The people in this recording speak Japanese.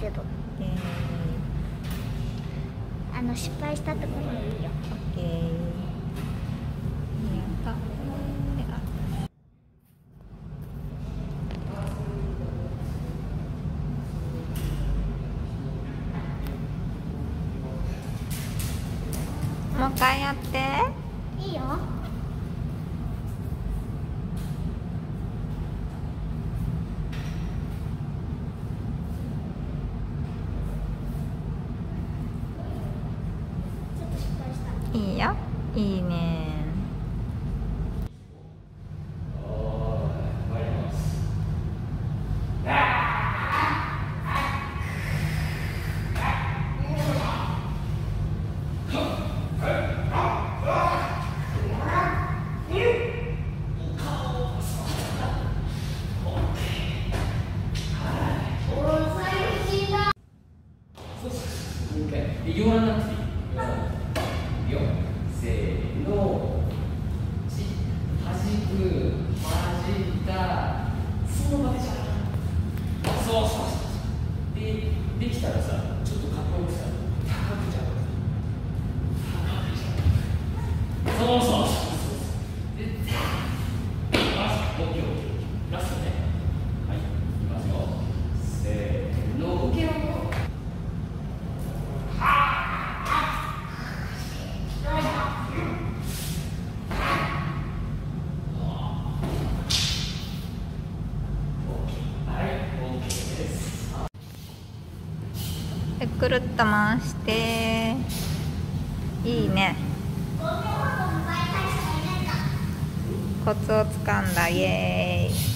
けど。オッケー。あの失敗したところもいいよ。オッケーやったあもう一回やって。いいよ 이요? 이는 어, 이거 하나 Gracias. でくるっと回して。いいね。コツをつかんだ。イエーイ。